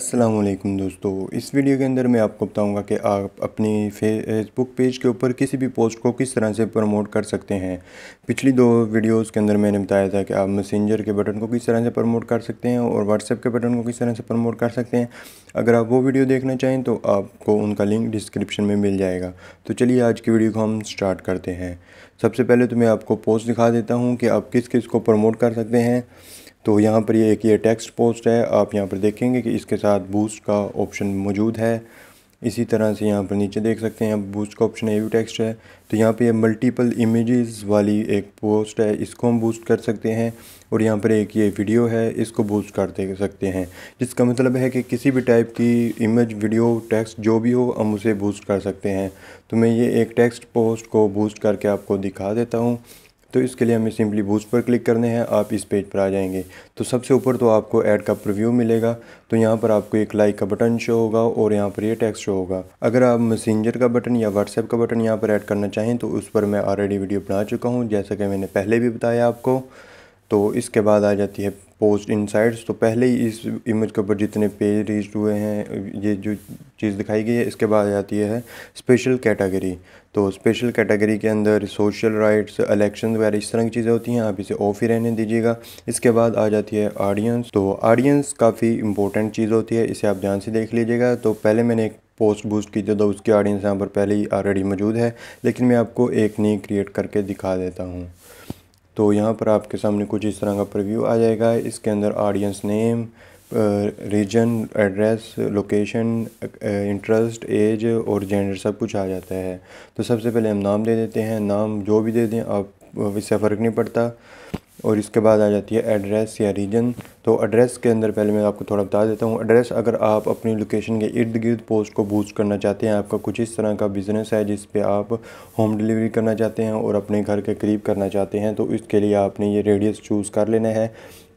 असलम दोस्तों। इस वीडियो के अंदर मैं आपको बताऊँगा कि आप अपनी फेसबुक पेज के ऊपर किसी भी पोस्ट को किस तरह से प्रमोट कर सकते हैं। पिछली दो वीडियोस के अंदर मैंने बताया था कि आप मैसेंजर के बटन को किस तरह से प्रमोट कर सकते हैं और व्हाट्सएप के बटन को किस तरह से प्रमोट कर सकते हैं। अगर आप वो वीडियो देखना चाहें तो आपको उनका लिंक डिस्क्रिप्शन में मिल जाएगा। तो चलिए आज की वीडियो को हम स्टार्ट करते हैं। सबसे पहले तो मैं आपको पोस्ट दिखा देता हूँ कि आप किस किस को प्रमोट कर सकते हैं। तो यहाँ पर ये एक ये टेक्स्ट पोस्ट है, आप यहाँ पर देखेंगे कि इसके साथ बूस्ट का ऑप्शन मौजूद है। इसी तरह से यहाँ पर नीचे देख सकते हैं बूस्ट का ऑप्शन है व्यू टेक्स्ट है। तो यहाँ पे ये मल्टीपल इमेजेस वाली एक पोस्ट है, इसको हम बूस्ट कर सकते हैं और यहाँ पर एक ये वीडियो है, इसको बूस्ट कर दे सकते हैं। जिसका मतलब है कि किसी भी टाइप की इमेज वीडियो टेक्स्ट जो भी हो, हम उसे बूस्ट कर सकते हैं। तो मैं ये एक टेक्स्ट पोस्ट को बूस्ट करके आपको दिखा देता हूँ। तो इसके लिए हमें सिंपली बूस्ट पर क्लिक करने हैं, आप इस पेज पर आ जाएँगे। तो सबसे ऊपर तो आपको ऐड का प्रीव्यू मिलेगा। तो यहाँ पर आपको एक लाइक का बटन शो होगा और यहाँ पर ये टेक्स्ट शो होगा। अगर आप मैसेंजर का बटन या व्हाट्सएप का बटन यहाँ पर ऐड करना चाहें तो उस पर मैं ऑलरेडी वीडियो बना चुका हूँ। जैसा कि मैंने पहले भी बताया आपको तो इसके बाद आ जाती है पोस्ट इनसाइट्स तो पहले ही इस इमेज के ऊपर जितने पेज रीच हुए हैं, ये जो चीज़ दिखाई गई है, इसके बाद आ जाती है स्पेशल कैटेगरी तो स्पेशल कैटेगरी के अंदर सोशल राइट्स इलेक्शन वगैरह इस तरह की चीज़ें होती हैं, आप इसे ऑफ़ ही रहने दीजिएगा। इसके बाद आ जाती है ऑडियंस तो ऑडियंस काफ़ी इंपॉर्टेंट चीज़ होती है, इसे आप ध्यान से देख लीजिएगा। तो पहले मैंने एक पोस्ट बूस्ट की थी तो उसकी ऑडियंस यहाँ पर पहले ही ऑलरेडी मौजूद है, लेकिन मैं आपको एक नई क्रिएट करके दिखा देता हूँ। तो यहाँ पर आपके सामने कुछ इस तरह का प्रव्यू आ जाएगा। इसके अंदर audience name region address location interest age और जेंडर सब कुछ आ जाता है। तो सबसे पहले हम नाम दे देते हैं। नाम जो भी दे दें, आप इससे फ़र्क नहीं पड़ता। और इसके बाद आ जाती है एड्रेस या रीजन तो एड्रेस के अंदर पहले मैं आपको थोड़ा बता देता हूँ। एड्रेस अगर आप अपनी लोकेशन के इर्द गिर्द पोस्ट को बूस्ट करना चाहते हैं, आपका कुछ इस तरह का बिज़नेस है जिस पे आप होम डिलीवरी करना चाहते हैं और अपने घर के करीब करना चाहते हैं तो इसके लिए आपने ये रेडियस चूज़ कर लेना है।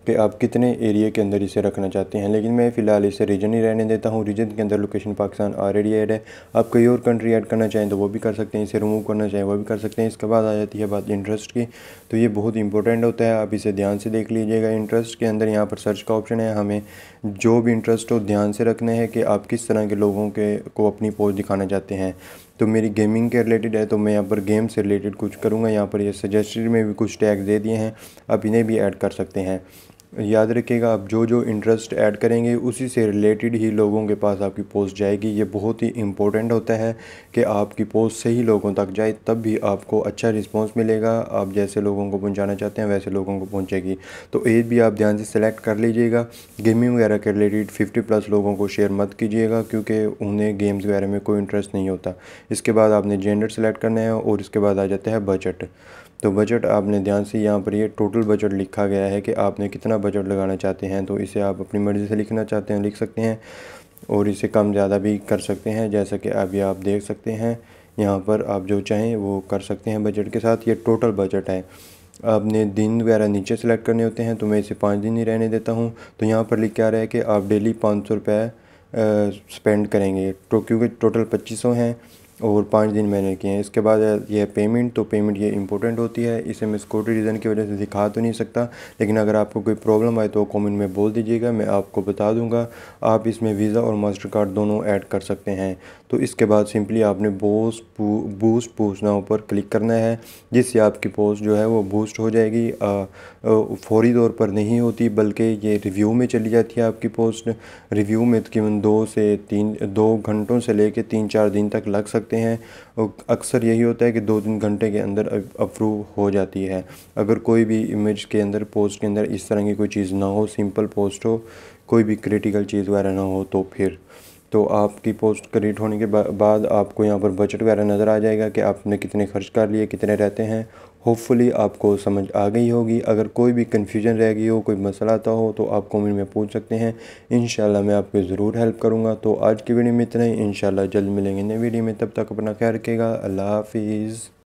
कि आप कितने एरिया के अंदर इसे रखना चाहते हैं। लेकिन मैं फ़िलहाल इसे रीजन ही रहने देता हूँ। रीजन के अंदर लोकेशन पाकिस्तान ऑलरेडी ऐड है। आप कोई और कंट्री ऐड करना चाहें तो वो भी कर सकते हैं। इसे रिमूव करना चाहें वो भी कर सकते हैं। इसके बाद आ जाती है बात इंटरेस्ट की। तो ये बहुत इंपॉर्टेंट होता है। आप इसे ध्यान से देख लीजिएगा। इंटरेस्ट के अंदर यहाँ पर सर्च का ऑप्शन है। हमें जो भी इंटरेस्ट हो ध्यान से रखना है कि आप किस तरह के लोगों के को अपनी पोस्ट दिखाना चाहते हैं। तो मेरी गेमिंग के रिलेटेड है तो मैं यहाँ पर गेम से रिलेटेड कुछ करूँगा। यहाँ पर ये सजेस्टेड में भी कुछ टैग दे दिए हैं। आप इन्हें भी ऐड कर सकते हैं। याद रखिएगा, आप जो जो इंटरेस्ट ऐड करेंगे, उसी से रिलेटेड ही लोगों के पास आपकी पोस्ट जाएगी। ये बहुत ही इम्पोर्टेंट होता है कि आपकी पोस्ट सही लोगों तक जाए, तब भी आपको अच्छा रिस्पांस मिलेगा। आप जैसे लोगों को पहुंचाना चाहते हैं, वैसे लोगों को पहुंचेगी। तो एज भी आप ध्यान से सिलेक्ट कर लीजिएगा। गेमिंग वगैरह के रिलेटेड फिफ्टी प्लस लोगों को शेयर मत कीजिएगा, क्योंकि उन्हें गेम्स वगैरह में कोई इंटरेस्ट नहीं होता। इसके बाद आपने जेंडर सेलेक्ट करना है और इसके बाद आ जाता है बजट तो बजट आपने ध्यान से यहाँ पर ये टोटल बजट लिखा गया है कि आपने कितना बजट लगाना चाहते हैं तो इसे आप अपनी मर्ज़ी से लिखना चाहते हैं, लिख सकते हैं और इसे कम ज़्यादा भी कर सकते हैं, जैसा कि अभी आप देख सकते हैं। यहाँ पर आप जो चाहें वो कर सकते हैं बजट के साथ, ये टोटल बजट है। आपने दिन वगैरह नीचे सेलेक्ट करने होते हैं तो मैं इसे पाँच दिन ही रहने देता हूँ। तो यहाँ पर लिख के आ रहा है कि आप डेली पाँच सौ रुपये स्पेंड करेंगे। तो क्योंकि टोटल पच्चीस सौ हैं और पाँच दिन मैंने किए हैं। इसके बाद ये पेमेंट तो पेमेंट ये इंपॉर्टेंट होती है। इसे मैं सिक्योरिटी रीज़न की वजह से दिखा तो नहीं सकता। लेकिन अगर आपको कोई प्रॉब्लम आए तो कमेंट में बोल दीजिएगा, मैं आपको बता दूँगा। आप इसमें वीज़ा और मास्टर कार्ड दोनों ऐड कर सकते हैं। तो इसके बाद सिंपली आपने बोस बूस्ट पूछना ऊपर क्लिक करना है। जिससे आपकी पोस्ट जो है वो बूस्ट हो जाएगी। फौरी तौर पर नहीं होती, बल्कि ये रिव्यू में चली जाती है आपकी पोस्ट रिव्यू में तकरीबन दो से तीन, दो घंटों से लेकर तीन चार दिन तक लग सकते सकते हैं अक्सर यही होता है कि दो तीन घंटे के अंदर अप्रूव हो जाती है। अगर कोई भी इमेज के अंदर पोस्ट के अंदर इस तरह की कोई चीज़ ना हो सिंपल पोस्ट हो, कोई भी क्रिटिकल चीज़ वगैरह ना हो तो फिर तो आपकी पोस्ट क्रिएट होने के बाद आपको यहाँ पर बजट वगैरह नज़र आ जाएगा कि आपने कितने खर्च कर लिए, कितने रहते हैं। होपफुली आपको समझ आ गई होगी। अगर कोई भी कन्फ्यूज़न रह गई हो, कोई मसला आता हो तो आप कमेंट में पूछ सकते हैं। इन मैं आपको ज़रूर हेल्प करूँगा। तो आज की वीडियो में इतना ही। इन जल्द मिलेंगे नई वीडियो में। तब तक अपना ख्याल रखेगा अल्लाह हाफिज़।